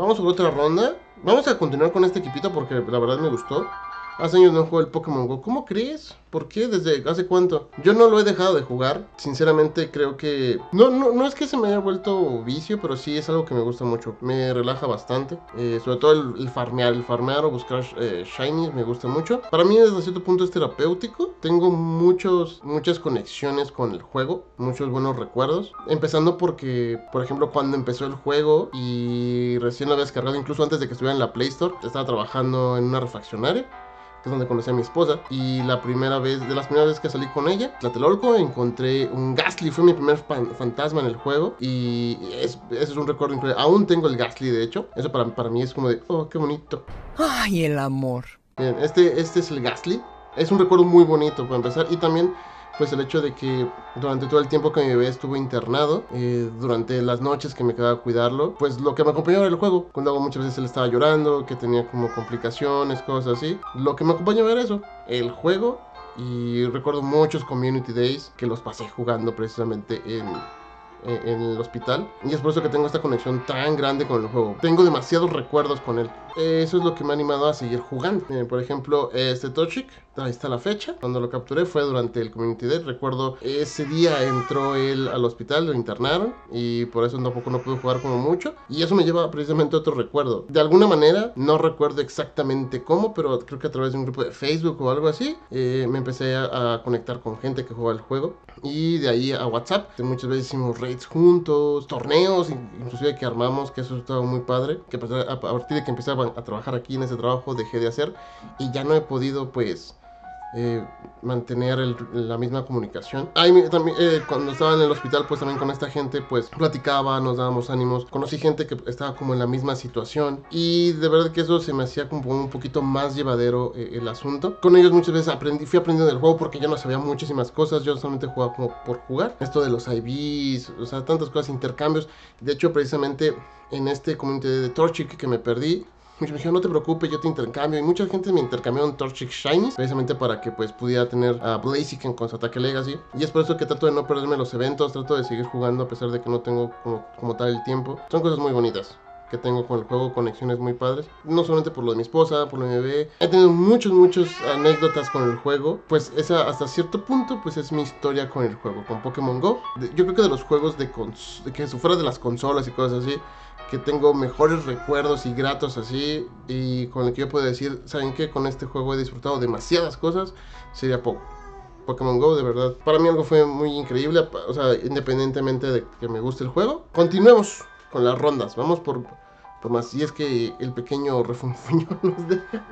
Vamos a otra ronda. Vamos a continuar con este equipito porque la verdad me gustó. Hace años no juego el Pokémon Go. ¿Cómo crees? ¿Por qué? ¿Desde hace cuánto? Yo no lo he dejado de jugar. Sinceramente creo que... No, no, no es que se me haya vuelto vicio, pero sí es algo que me gusta mucho. Me relaja bastante. Eh, sobre todo el, farmear. El farmear o buscar eh, shinies me gusta mucho. Para mí desde cierto punto es terapéutico. Tengo muchos, muchas conexiones con el juego. Muchos buenos recuerdos. Empezando porque, por ejemplo, cuando empezó el juego y recién lo había descargado, incluso antes de que estuviera en la Play Store, estaba trabajando en una refaccionaria que es donde conocí a mi esposa. Y la primera vez, de las primeras veces que salí con ella, Tlatelolco, encontré un Gastly, fue mi primer fantasma en el juego. Y es, ese es un recuerdo increíble. Aún tengo el Gastly, de hecho. Eso para, para mí es como de, oh, qué bonito. Ay, el amor. Bien, este, este es el Gastly. Es un recuerdo muy bonito para empezar. Y también pues el hecho de que durante todo el tiempo que mi bebé estuvo internado, eh, durante las noches que me quedaba a cuidarlo, pues lo que me acompañaba era el juego. Cuando muchas veces él estaba llorando, que tenía como complicaciones, cosas así. Lo que me acompañaba era eso, el juego. Y recuerdo muchos community days que los pasé jugando precisamente en, en el hospital. Y es por eso que tengo esta conexión tan grande con el juego. Tengo demasiados recuerdos con él. Eso es lo que me ha animado a seguir jugando. por ejemplo, este Tochik, ahí está la fecha. Cuando lo capturé fue durante el Community Day. Recuerdo ese día entró él al hospital, lo internaron y por eso tampoco no pude jugar como mucho. Y eso me lleva precisamente a otro recuerdo. De alguna manera, no recuerdo exactamente cómo, pero creo que a través de un grupo de Facebook o algo así, eh, me empecé a, conectar con gente que juega el juego. Y de ahí a WhatsApp, muchas veces hicimos raids juntos, torneos, inclusive que armamos, que eso estaba muy padre. Que a partir de que empecé a a trabajar aquí en ese trabajo, dejé de hacer y ya no he podido pues eh, mantener la misma comunicación. Ahí, también, eh, cuando estaba en el hospital, pues también con esta gente, pues platicaba, nos dábamos ánimos. Conocí gente que estaba como en la misma situación y de verdad que eso se me hacía como un poquito más llevadero eh, el asunto. Con ellos muchas veces aprendí, fui aprendiendo del juego porque yo no sabía muchísimas cosas. Yo solamente jugaba como por jugar. Esto de los IVs, o sea, tantas cosas, intercambios. De hecho, precisamente en este community de Torchic que me perdí, me dijeron, no te preocupes, yo te intercambio. Y mucha gente me intercambió un Torchic Shiny, precisamente para que pues pudiera tener a Blaziken con su ataque Legacy. Y es por eso que trato de no perderme los eventos, trato de seguir jugando a pesar de que no tengo como tal el tiempo. Son cosas muy bonitas que tengo con el juego, conexiones muy padres. No solamente por lo de mi esposa, por lo de mi bebé. He tenido muchos, muchos anécdotas con el juego. Pues esa hasta cierto punto, pues es mi historia con el juego, con Pokémon Go. yo creo que de los juegos de, de que fuera de las consolas y cosas así, que tengo mejores recuerdos y gratos así y con el que yo puedo decir, ¿saben qué? Con este juego he disfrutado demasiadas cosas, sería poco. Pokémon Go, de verdad. Para mí algo fue muy increíble, o sea, independientemente de que me guste el juego. Continuemos con las rondas, vamos por, por más. Y es que el pequeño refunfuño nos deja.